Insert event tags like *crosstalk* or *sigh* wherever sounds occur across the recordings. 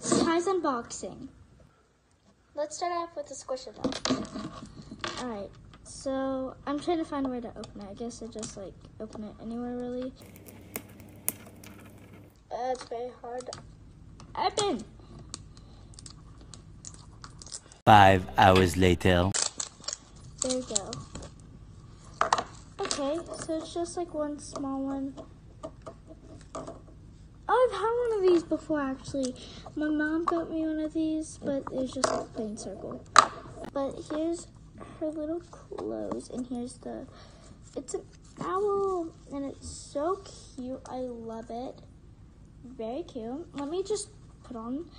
Ty's unboxing. Let's start off with the squishathon. Alright, so I'm trying to find a way to open it. I guess I just like open it anywhere really. Uh, it's very hard. Open! Five hours later. There we go. Okay, so it's just like one small one. Oh, I've had one of these before actually. My mom got me one of these, but it was just a plain circle. But here's her little clothes, and here's the. It's an owl, and it's so cute. I love it. Very cute. Let me just put on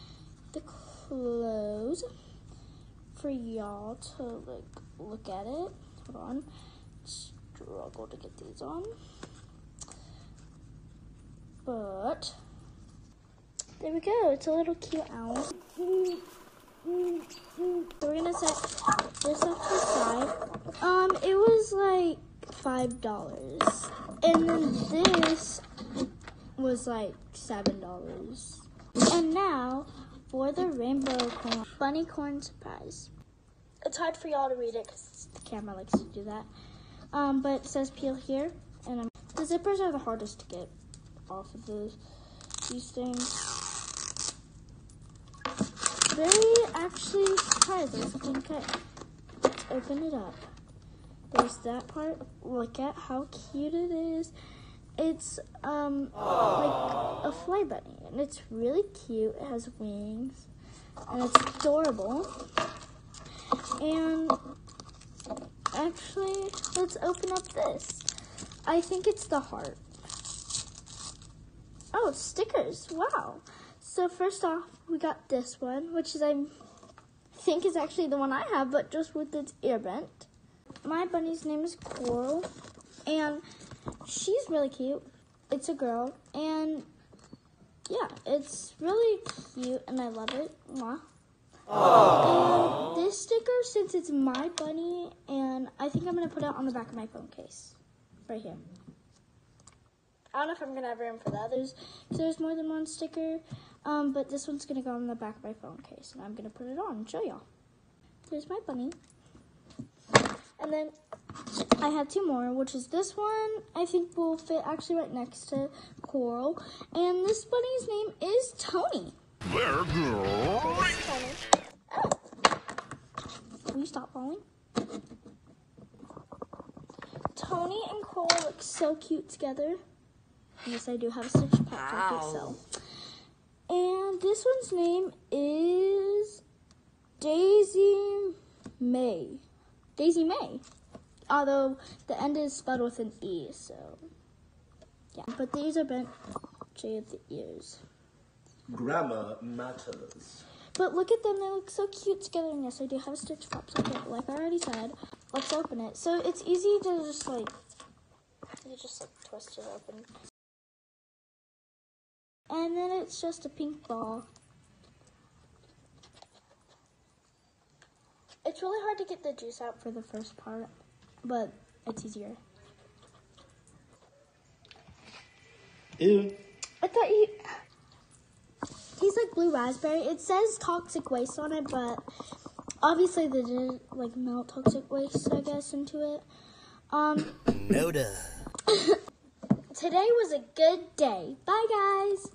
the clothes for y'all to like look at it. Hold on. Struggle to get these on. But there we go. It's a little cute owl. We're gonna set this up to the side. Um, it was like five dollars, and then this was like seven dollars. And now for the rainbow corn, Bunnycorn surprise. It's hard for y'all to read it because the camera likes to do that. Um, but it says peel here, and um, the zippers are the hardest to get off of the, these things. Very actually surprising. Okay, let's open it up. There's that part. Look at how cute it is. It's um like a fly bunny, and it's really cute. It has wings, and it's adorable. And actually, let's open up this. I think it's the heart. Oh, stickers! Wow. So first off, we got this one, which is I think is actually the one I have, but just with its ear bent. My bunny's name is Coral, and she's really cute. It's a girl, and yeah, it's really cute, and I love it. Mwah. And this sticker, since it's my bunny, and I think I'm gonna put it on the back of my phone case, right here. I don't know if I'm gonna have room for the others, because there's more than one sticker. Um, but this one's gonna go on the back of my phone case, and I'm gonna put it on and show y'all. There's my bunny. And then I have two more, which is this one. I think will fit actually right next to Coral. And this bunny's name is Tony. They're great. Tony. Oh. Will you stop falling? Tony and Coral look so cute together. Yes, I do have a Stitch Pop socket, so. And this one's name is Daisy May. Daisy May. Although the end is spelled with an E, so yeah. But these are bent J of the ears. Grammar matters. But look at them, they look so cute together. And yes, I do have a Stitch Pop socket, like I already said. Let's open it. So it's easy to just like, you just like twist it open. And then it's just a pink ball. It's really hard to get the juice out for the first part, but it's easier. Ew. I thought he he's like blue raspberry. It says toxic waste on it, but obviously they didn't like melt toxic waste, I guess, into it. Um, No duh. *laughs* today was a good day. Bye, guys.